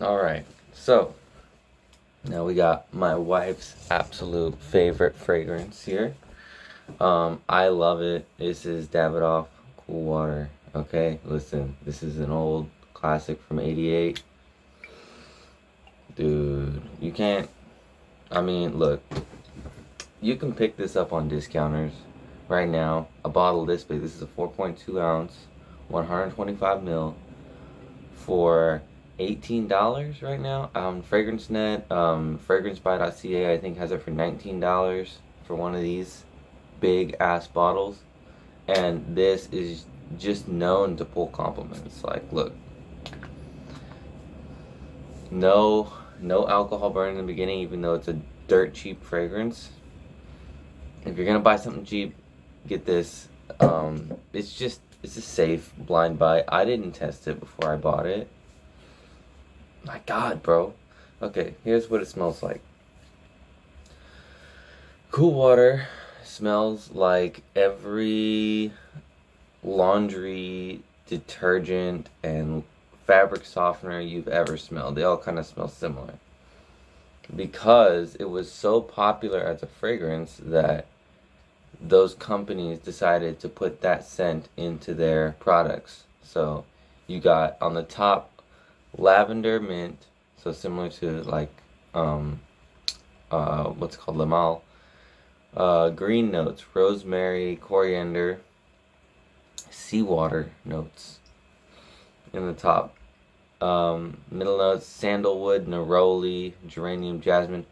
All right, so now we got my wife's absolute favorite fragrance here. Um, I love it. This is Davidoff Cool Water. Okay, listen, this is an old classic from 88. Dude, you can't, I mean, look, you can pick this up on discounters right now. A bottle this big, this is a 4.2 ounce, 125 mil for $18 right now. Um, FragranceNet, um, FragranceBuy.ca, I think has it for $19 for one of these big ass bottles. And this is just known to pull compliments. Like, look, no, no alcohol burn in the beginning, even though it's a dirt cheap fragrance. If you're gonna buy something cheap, get this. Um, it's just, it's a safe blind buy. I didn't test it before I bought it. My God, bro. Okay, here's what it smells like. Cool water smells like every laundry detergent and fabric softener you've ever smelled. They all kind of smell similar. Because it was so popular as a fragrance that those companies decided to put that scent into their products. So you got on the top lavender mint, so similar to like um, uh, what's called Le Male. Uh, green notes, rosemary, coriander, seawater notes in the top. Um, middle notes, sandalwood, neroli, geranium, jasmine.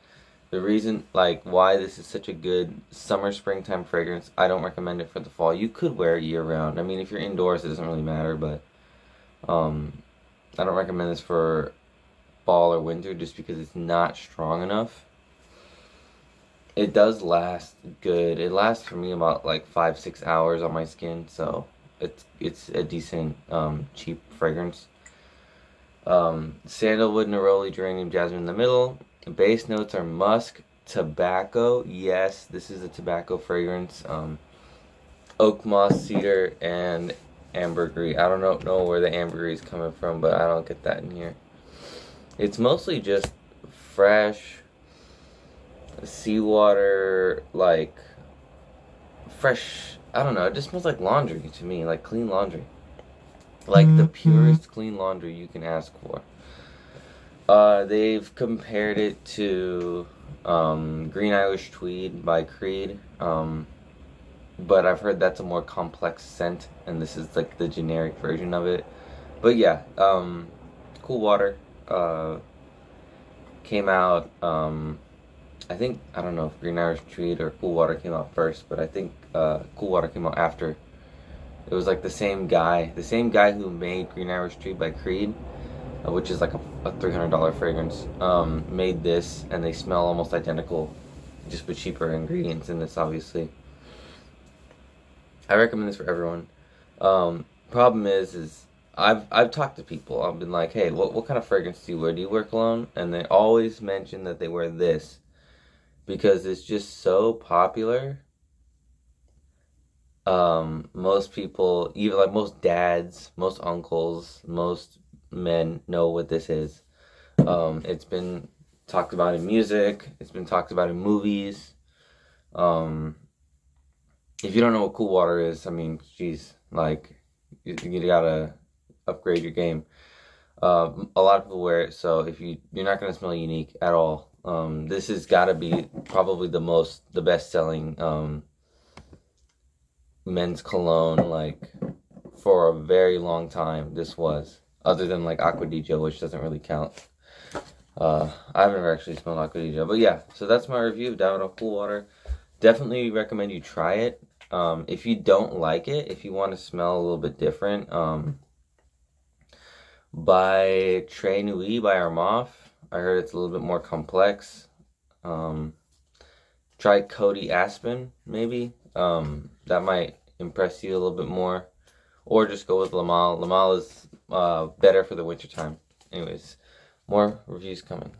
The reason, like, why this is such a good summer, springtime fragrance, I don't recommend it for the fall. You could wear it year round. I mean, if you're indoors, it doesn't really matter, but um, I don't recommend this for fall or winter just because it's not strong enough. It does last good. It lasts for me about like five, six hours on my skin, so it's it's a decent, um, cheap fragrance. Um, sandalwood, neroli, geranium, jasmine in the middle. The base notes are musk, tobacco. Yes, this is a tobacco fragrance. Um, oak moss, cedar, and ambergris. I don't know, know where the ambergris is coming from, but I don't get that in here. It's mostly just fresh seawater, like fresh. I don't know. It just smells like laundry to me, like clean laundry, like mm-hmm. the purest clean laundry you can ask for. Uh, they've compared it to um, Green Irish Tweed by Creed. Um, but I've heard that's a more complex scent, and this is like the generic version of it. But yeah, um, Cool Water uh, came out. Um, I think I don't know if Green Irish Tweed or Cool Water came out first, but I think uh, Cool Water came out after. It was like the same guy, the same guy who made Green Irish Tweed by Creed, uh, which is like a, a three hundred dollar fragrance. Um, made this, and they smell almost identical, just with cheaper ingredients in this, obviously. I recommend this for everyone. Um, problem is, is I've I've talked to people. I've been like, hey, what what kind of fragrance do you wear? Do you wear cologne? And they always mention that they wear this because it's just so popular. Um, most people, even like most dads, most uncles, most men know what this is. Um, it's been talked about in music. It's been talked about in movies. Um, if you don't know what cool water is, I mean, geez, like you, you gotta upgrade your game. Uh, a lot of people wear it, so if you you're not gonna smell unique at all. Um, this has got to be probably the most the best selling um, men's cologne like for a very long time. This was other than like Acqua di Gio, which doesn't really count. Uh, I've never actually smelled Acqua di Gio, but yeah. So that's my review of Davidoff Cool Water. Definitely recommend you try it. Um, if you don't like it, if you want to smell a little bit different, um, by Très Nuit by Armaf. I heard it's a little bit more complex. Um, try Coty Aspen, maybe. Um, that might impress you a little bit more. Or just go with Le Male. Le Male is uh, better for the wintertime. Anyways, more reviews coming.